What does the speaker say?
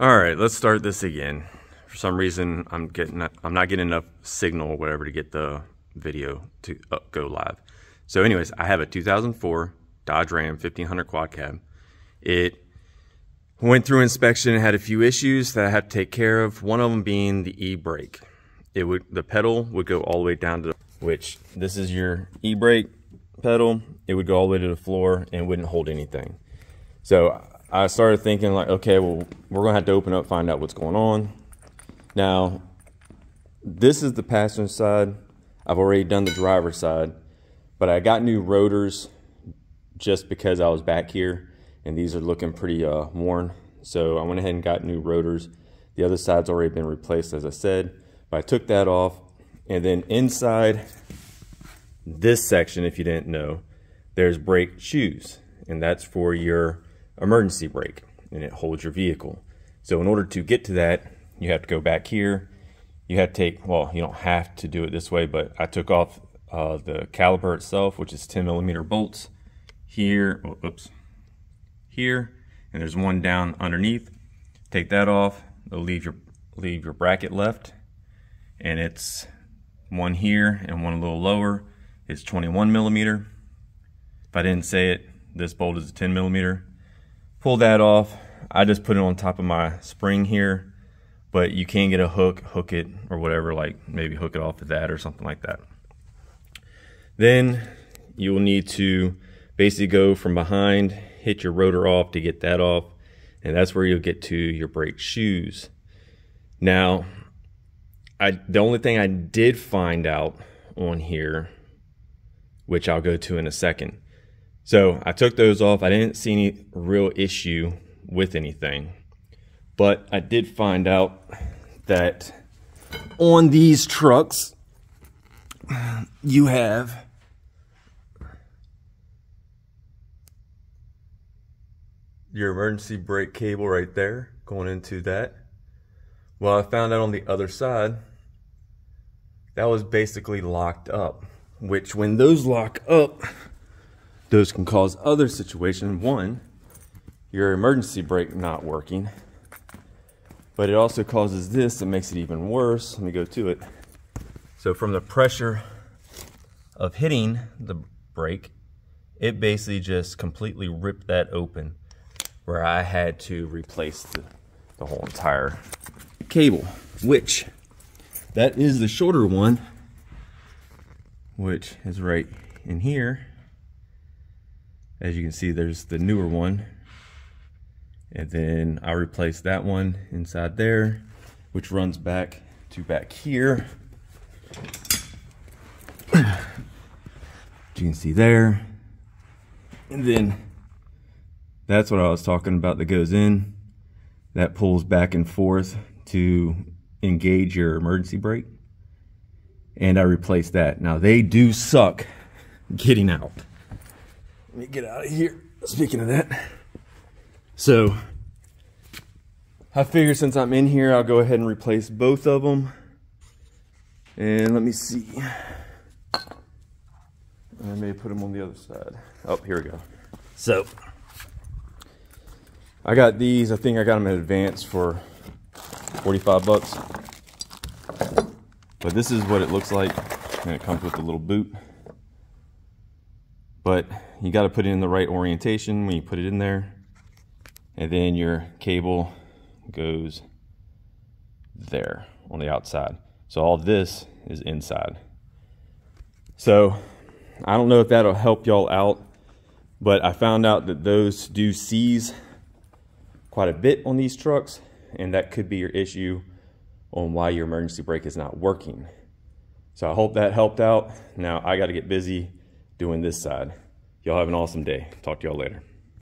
All right, let's start this again. For some reason, I'm getting I'm not getting enough signal or whatever to get the video to uh, go live. So, anyways, I have a 2004 Dodge Ram 1500 quad cab. It went through inspection and had a few issues that I had to take care of. One of them being the e-brake. It would the pedal would go all the way down to the, which this is your e-brake pedal. It would go all the way to the floor and wouldn't hold anything. So I started thinking like, okay, well, we're gonna have to open up, find out what's going on. Now, this is the passenger side. I've already done the driver side, but I got new rotors just because I was back here and these are looking pretty uh, worn. So I went ahead and got new rotors. The other side's already been replaced, as I said, but I took that off. And then inside this section, if you didn't know, there's brake shoes, and that's for your emergency brake and it holds your vehicle. So in order to get to that, you have to go back here. You have to take, well, you don't have to do it this way, but I took off uh, the caliper itself, which is 10 millimeter bolts here, oh, oops, here, and there's one down underneath. Take that off, it'll leave your, leave your bracket left, and it's one here and one a little lower. It's 21 millimeter. If I didn't say it, this bolt is a 10 millimeter pull that off. I just put it on top of my spring here, but you can get a hook, hook it or whatever, like maybe hook it off of that or something like that. Then you will need to basically go from behind, hit your rotor off to get that off, and that's where you'll get to your brake shoes. Now, I the only thing I did find out on here, which I'll go to in a second, so I took those off. I didn't see any real issue with anything. But I did find out that on these trucks, you have your emergency brake cable right there going into that. Well, I found out on the other side, that was basically locked up, which when those lock up, those can cause other situations. One, your emergency brake not working, but it also causes this that makes it even worse. Let me go to it. So from the pressure of hitting the brake, it basically just completely ripped that open where I had to replace the, the whole entire cable, which that is the shorter one, which is right in here. As you can see, there's the newer one. And then I replaced that one inside there, which runs back to back here. you can see there. And then that's what I was talking about that goes in. That pulls back and forth to engage your emergency brake. And I replaced that. Now they do suck getting out. Let me get out of here. Speaking of that. So, I figure since I'm in here, I'll go ahead and replace both of them. And let me see. I may put them on the other side. Oh, here we go. So, I got these. I think I got them in advance for 45 bucks. But this is what it looks like. And it comes with a little boot. But you got to put it in the right orientation when you put it in there. And then your cable goes there on the outside. So all this is inside. So I don't know if that'll help y'all out, but I found out that those do seize quite a bit on these trucks, and that could be your issue on why your emergency brake is not working. So I hope that helped out. Now I got to get busy doing this side. Y'all have an awesome day. Talk to y'all later.